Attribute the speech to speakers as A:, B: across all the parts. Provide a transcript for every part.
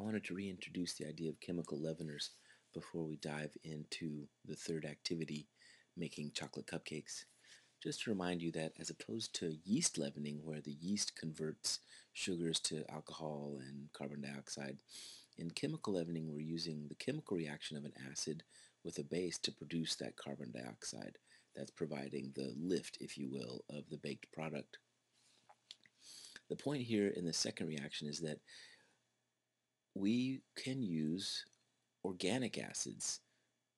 A: I wanted to reintroduce the idea of chemical leaveners before we dive into the third activity, making chocolate cupcakes. Just to remind you that as opposed to yeast leavening, where the yeast converts sugars to alcohol and carbon dioxide, in chemical leavening we're using the chemical reaction of an acid with a base to produce that carbon dioxide that's providing the lift, if you will, of the baked product. The point here in the second reaction is that we can use organic acids,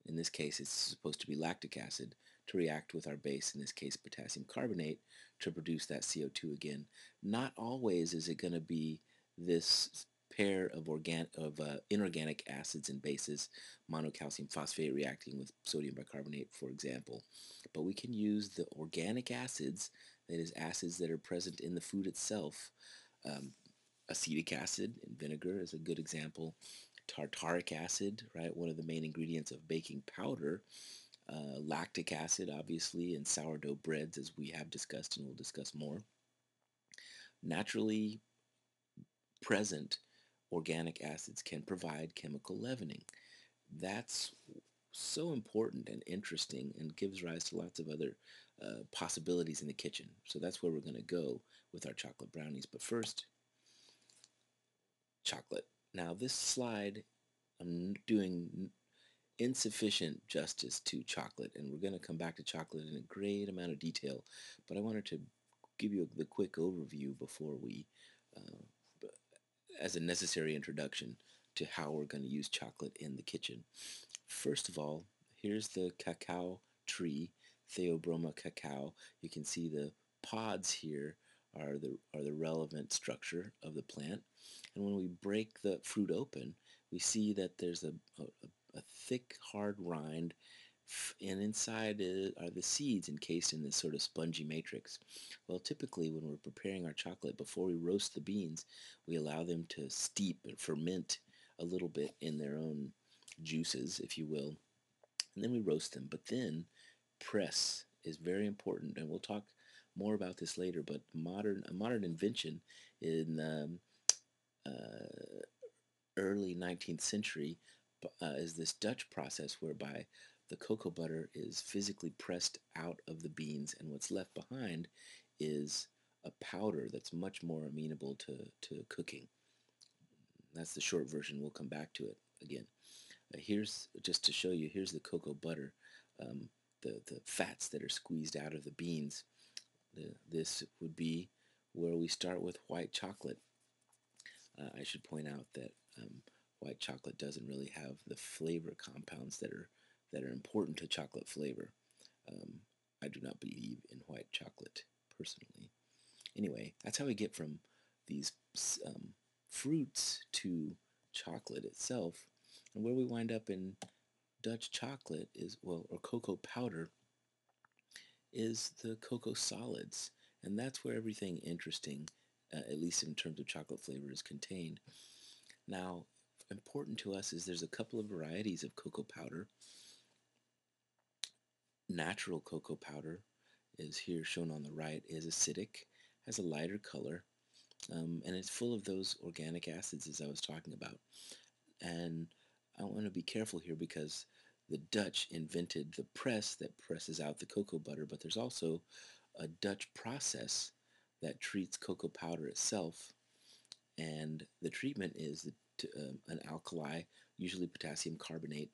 A: in this case it's supposed to be lactic acid, to react with our base, in this case potassium carbonate, to produce that CO2 again. Not always is it going to be this pair of, organ of uh, inorganic acids and bases, monocalcium phosphate reacting with sodium bicarbonate, for example. But we can use the organic acids, that is acids that are present in the food itself. Um, acetic acid in vinegar is a good example. Tartaric acid, right, one of the main ingredients of baking powder. Uh, lactic acid, obviously, in sourdough breads, as we have discussed and we'll discuss more. Naturally present organic acids can provide chemical leavening. That's so important and interesting and gives rise to lots of other uh, possibilities in the kitchen. So that's where we're going to go with our chocolate brownies. But first, chocolate. Now this slide, I'm doing insufficient justice to chocolate, and we're going to come back to chocolate in a great amount of detail, but I wanted to give you the quick overview before we uh, as a necessary introduction to how we're going to use chocolate in the kitchen. First of all, here's the cacao tree, Theobroma cacao. You can see the pods here are the, are the relevant structure of the plant. And when we break the fruit open, we see that there's a, a, a thick, hard rind and inside are the seeds encased in this sort of spongy matrix. Well, typically when we're preparing our chocolate, before we roast the beans, we allow them to steep and ferment a little bit in their own juices, if you will, and then we roast them. But then press is very important, and we'll talk more about this later, but modern a modern invention in um, uh, early 19th century uh, is this Dutch process whereby the cocoa butter is physically pressed out of the beans and what's left behind is a powder that's much more amenable to, to cooking. That's the short version. We'll come back to it again. Uh, here's, just to show you, here's the cocoa butter, um, the, the fats that are squeezed out of the beans. The, this would be where we start with white chocolate. Uh, I should point out that um, white chocolate doesn't really have the flavor compounds that are that are important to chocolate flavor. Um, I do not believe in white chocolate personally. Anyway, that's how we get from these um, fruits to chocolate itself. And where we wind up in Dutch chocolate is, well, or cocoa powder, is the cocoa solids. And that's where everything interesting, uh, at least in terms of chocolate flavor, is contained. Now, important to us is there's a couple of varieties of cocoa powder natural cocoa powder is here shown on the right is acidic, has a lighter color, um, and it's full of those organic acids as I was talking about. And I want to be careful here because the Dutch invented the press that presses out the cocoa butter, but there's also a Dutch process that treats cocoa powder itself, and the treatment is um, an alkali, usually potassium carbonate,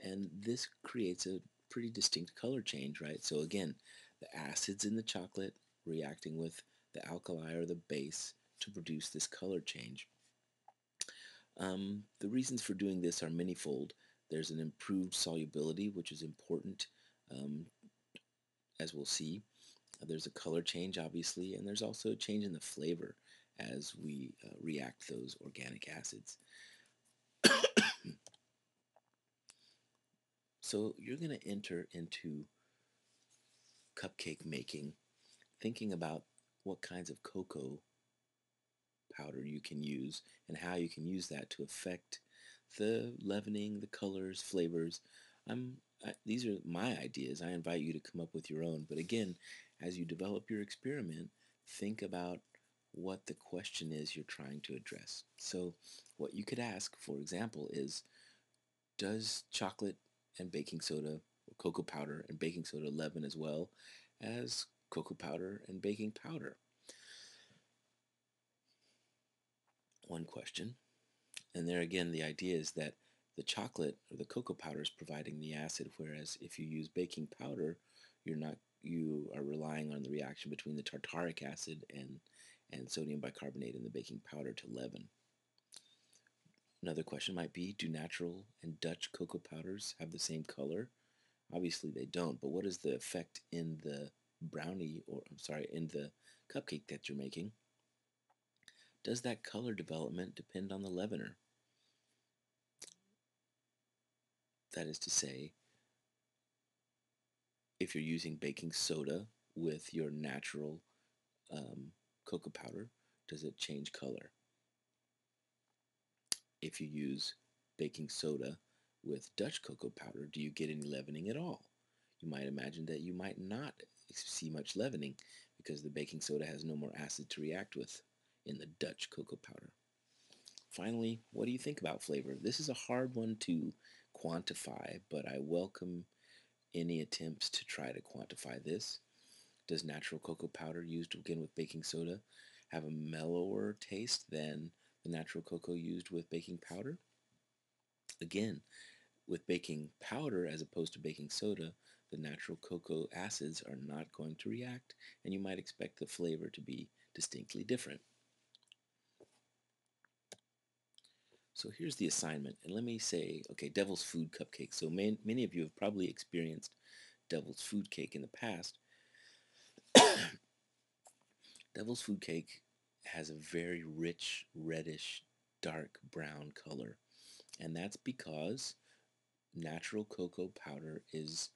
A: and this creates a pretty distinct color change, right? So again, the acids in the chocolate reacting with the alkali or the base to produce this color change. Um, the reasons for doing this are manyfold. There's an improved solubility, which is important, um, as we'll see. There's a color change, obviously, and there's also a change in the flavor as we uh, react those organic acids. So you're going to enter into cupcake making thinking about what kinds of cocoa powder you can use and how you can use that to affect the leavening, the colors, flavors. I'm I, these are my ideas. I invite you to come up with your own. But again, as you develop your experiment, think about what the question is you're trying to address. So what you could ask, for example, is does chocolate and baking soda or cocoa powder and baking soda leaven as well as cocoa powder and baking powder? One question. And there again, the idea is that the chocolate or the cocoa powder is providing the acid, whereas if you use baking powder, you're not you are relying on the reaction between the tartaric acid and and sodium bicarbonate in the baking powder to leaven. Another question might be, do natural and Dutch cocoa powders have the same color? Obviously they don't, but what is the effect in the brownie, or I'm sorry, in the cupcake that you're making? Does that color development depend on the leavener? That is to say, if you're using baking soda with your natural um, cocoa powder, does it change color? If you use baking soda with Dutch cocoa powder, do you get any leavening at all? You might imagine that you might not see much leavening because the baking soda has no more acid to react with in the Dutch cocoa powder. Finally, what do you think about flavor? This is a hard one to quantify, but I welcome any attempts to try to quantify this. Does natural cocoa powder used again with baking soda have a mellower taste than the natural cocoa used with baking powder? Again, with baking powder as opposed to baking soda, the natural cocoa acids are not going to react, and you might expect the flavor to be distinctly different. So here's the assignment, and let me say, okay, Devil's Food Cupcake. So man, many of you have probably experienced Devil's Food Cake in the past. Devil's Food Cake has a very rich, reddish, dark brown color, and that's because natural cocoa powder is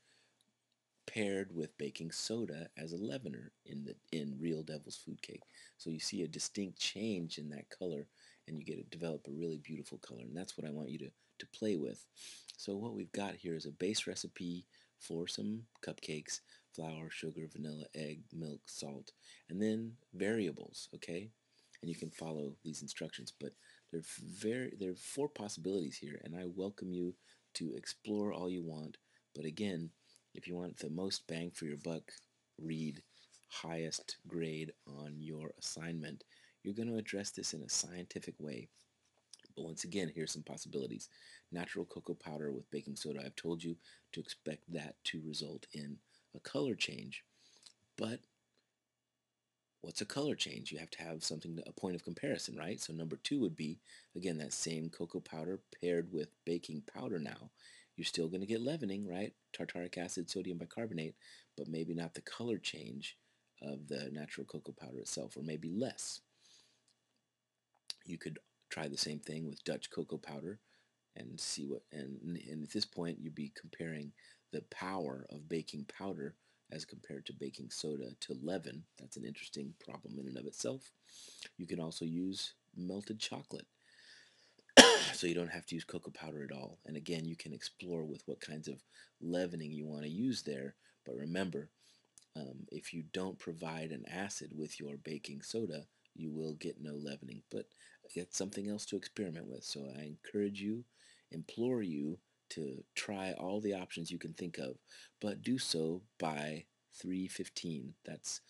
A: paired with baking soda as a leavener in the in real devil's food cake so you see a distinct change in that color and you get to develop a really beautiful color. And that's what I want you to, to play with. So what we've got here is a base recipe for some cupcakes, flour, sugar, vanilla, egg, milk, salt, and then variables, okay? And you can follow these instructions, but there are, very, there are four possibilities here, and I welcome you to explore all you want. But again, if you want the most bang for your buck, read highest grade on your assignment you're going to address this in a scientific way. But once again, here's some possibilities. Natural cocoa powder with baking soda. I've told you to expect that to result in a color change. But what's a color change? You have to have something, a point of comparison, right? So number two would be, again, that same cocoa powder paired with baking powder now. You're still going to get leavening, right? Tartaric acid, sodium bicarbonate, but maybe not the color change of the natural cocoa powder itself, or maybe less. You could try the same thing with Dutch cocoa powder and see what, and, and at this point you'd be comparing the power of baking powder as compared to baking soda to leaven. That's an interesting problem in and of itself. You can also use melted chocolate. so you don't have to use cocoa powder at all. And again, you can explore with what kinds of leavening you want to use there. But remember, um, if you don't provide an acid with your baking soda, you will get no leavening. But it's something else to experiment with. So I encourage you, implore you to try all the options you can think of, but do so by 3:15. That's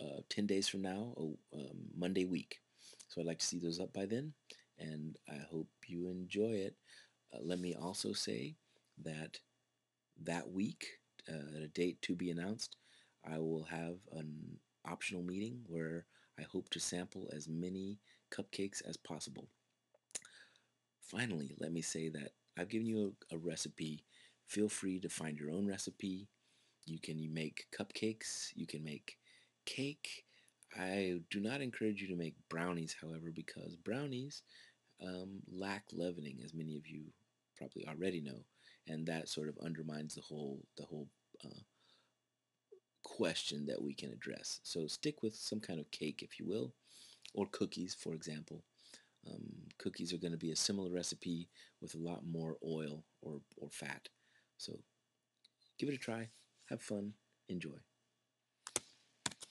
A: uh, 10 days from now, a um, Monday week. So I'd like to see those up by then, and I hope you enjoy it. Uh, let me also say that that week, uh, at a date to be announced, I will have an optional meeting where I hope to sample as many cupcakes as possible. Finally, let me say that I've given you a, a recipe. Feel free to find your own recipe. You can make cupcakes, you can make cake. I do not encourage you to make brownies, however, because brownies um, lack leavening, as many of you probably already know, and that sort of undermines the whole the whole uh, question that we can address. So stick with some kind of cake, if you will, or cookies, for example. Um, cookies are going to be a similar recipe with a lot more oil or, or fat. So give it a try, have fun, enjoy.